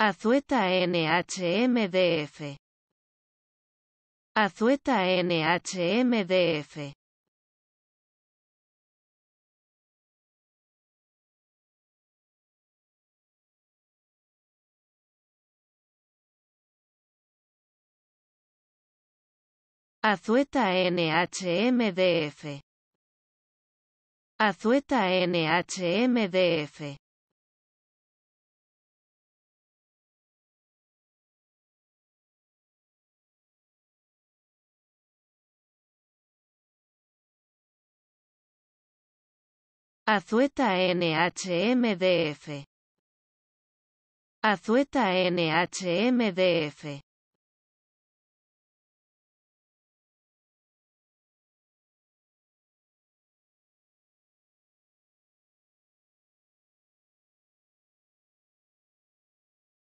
Azueta NHMDF. Azueta NHMDF. Azueta NHMDF. Azueta NHMDF. Azueta NHMDF. Azueta NHMDF.